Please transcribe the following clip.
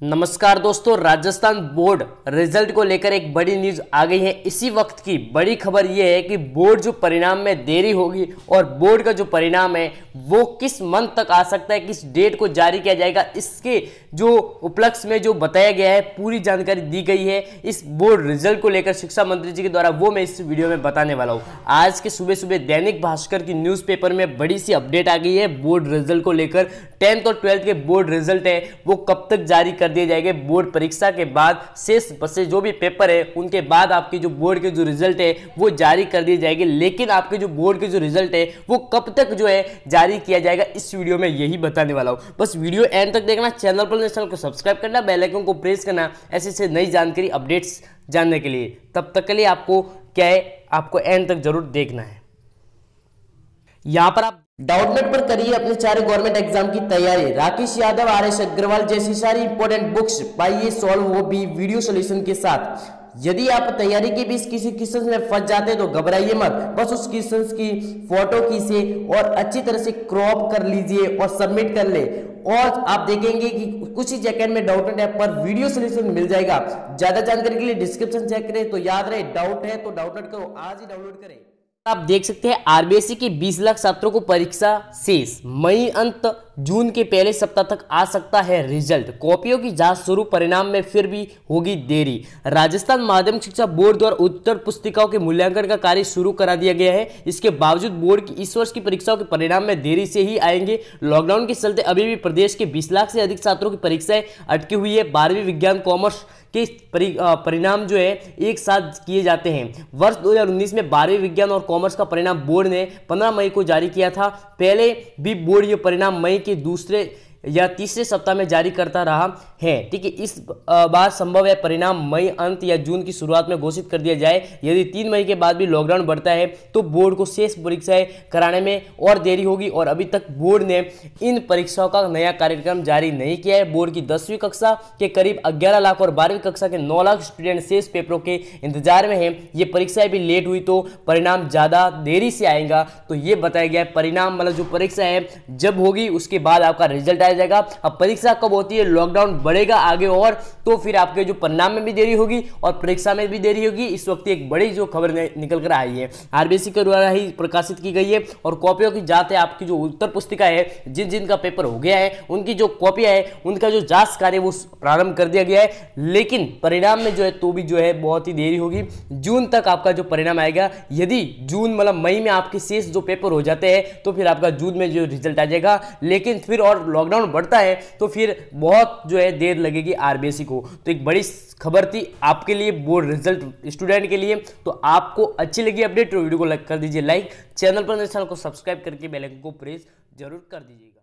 नमस्कार दोस्तों, Rajasthan board result को लेकर एक बड़ी न्यूज़ आ गई है। इसी वक्त की बड़ी खबर यह है कि बोर्ड जो परिणाम में देरी होगी और बोर्ड का जो परिणाम है, वो किस मंथ तक आ सकता है, किस डेट को जारी किया जाएगा, इसके जो उपलक्ष्य में जो बताया गया है, पूरी जानकारी दी गई है। इस बोर्ड रिज़ल्ट को लेकर शिक्षा मंत्री जी के द्वारा वो मैं इस वीडियो में बताने वाला हूँ। आज के सुबह सुबह दैनिक भास्कर की न्यूज़ में बड़ी सी अपडेट आ गई है। बोर्ड रिज़ल्ट को लेकर टेंथ और ट्वेल्थ के बोर्ड रिज़ल्ट है, वो कब तक जारी कर कर दिए जाएँगे। बोर्ड परीक्षा के बाद शेष बसे जो भी पेपर है, उनके बाद आपकी जो बोर्ड के जो रिज़ल्ट है, वो जारी कर दिए जाएँगे। लेकिन आपके जो बोर्ड के जो रिज़ल्ट है, वो कब तक जो है जारी किया जाएगा, इस वीडियो में यही बताने वाला हूँ। बस वीडियो एंड तक देखना, चैनल पर चैनल को सब्सक्राइब करना बेलाइकन को प्रेस करना, ऐसे ऐसे नई जानकारी, अपडेट्स जानने के लिए। तब तक के लिए आपको क्या है, आपको एंड तक ज़रूर देखना है। यहाँ पर आप डाउटनेट पर करिए अपने चार गवर्नमेंट एग्ज़ाम की तैयारी। राकेश यादव, आर एस अग्रवाल जैसी सारी इंपॉर्टेंट बुक्स पाइए सॉल्व वो भी वीडियो सोल्यूशन के साथ। यदि आप तैयारी के बीच किसी क्वेश्चन में फंस जाते हैं तो घबराइए मत। बस उस क्वेश्चन की फ़ोटो खींचे और अच्छी तरह से क्रॉप कर लीजिए और सबमिट कर ले। और आप देखेंगे कि कुछ ही सेकंड में डाउट ऐप पर वीडियो सोल्यूशन मिल जाएगा। ज़्यादा जानकारी के लिए डिस्क्रिप्शन चेक करें। तो याद रहे डाउट है तो डाउटनेट करो। आज ही डाउनलोड करें। आप देख सकते हैं आरबीएससी के 20 लाख छात्रों को परीक्षा शेष मई अंत जून के पहले सप्ताह तक आ सकता है रिज़ल्ट। कॉपियों की जाँच शुरू परिणाम में फिर भी होगी देरी। राजस्थान माध्यमिक शिक्षा बोर्ड द्वारा उत्तर पुस्तिकाओं के मूल्यांकन का कार्य शुरू करा दिया गया है। इसके बावजूद बोर्ड की इस वर्ष की परीक्षाओं के परिणाम में देरी से ही आएँगे। लॉकडाउन के चलते अभी भी प्रदेश के बीस लाख से अधिक छात्रों की परीक्षाएँ अटकी हुई है। बारहवीं विज्ञान कॉमर्स के परि, परिणाम जो है एक साथ किए जाते हैं। वर्ष 2019 में बारहवीं विज्ञान और कॉमर्स का परिणाम बोर्ड ने 15 मई को जारी किया था। पहले भी बोर्ड ये परिणाम मई के दूसरे या तीसरे सप्ताह में जारी करता रहा है। ठीक है, इस बार संभव है परिणाम मई अंत या जून की शुरुआत में घोषित कर दिया जाए। यदि तीन मई के बाद भी लॉकडाउन बढ़ता है तो बोर्ड को शेष परीक्षाएँ कराने में और देरी होगी और अभी तक बोर्ड ने इन परीक्षाओं का नया कार्यक्रम जारी नहीं किया है। बोर्ड की दसवीं कक्षा के करीब ग्यारह लाख और बारहवीं कक्षा के नौ लाख स्टूडेंट शेष पेपरों के इंतज़ार में है। ये परीक्षाएँ भी लेट हुई तो परिणाम ज़्यादा देरी से आएगा। तो ये बताया गया है, परिणाम मतलब जो परीक्षा है, जब होगी, उसके बाद आपका रिज़ल्ट आएगा। जाएगा। अब परीक्षा कब होती है? लॉकडाउन बढ़ेगा आगे और तो फिर आपके जो परिणाम में भी देरी होगी और परीक्षा में भी देरी होगी। इस वक्त एक बड़ी जो खबर निकल कर आई है। आरबीसी के द्वारा ही प्रकाशित की गई है और कॉपियों की जाँच है। आपकी जो उत्तर पुस्तिका है, जिन जिन का पेपर हो गया है, उनकी जो कॉपियाँ है, उनका जो जाँच कार्य वो प्रारंभ कर दिया गया है। लेकिन परिणाम में जो है तो भी जो है, बहुत ही देरी होगी। जून तक आपका जो परिणाम आएगा, यदि जून मतलब मई में आपके शेष जो पेपर हो जाते हैं तो फिर आपका जून में जो रिज़ल्ट आ जाएगा। लेकिन फिर और लॉकडाउन बढ़ता है तो फिर बहुत जो है देर लगेगी आरबीएससी को। तो एक बड़ी खबर थी आपके लिए, बोर्ड रिज़ल्ट स्टूडेंट के लिए। तो आपको अच्छी लगी अपडेट तो वीडियो को लाइक कर दीजिए। लाइक, चैनल पर चैनल को सब्सक्राइब करके बेलाइकन को प्रेस ज़रूर कर दीजिएगा।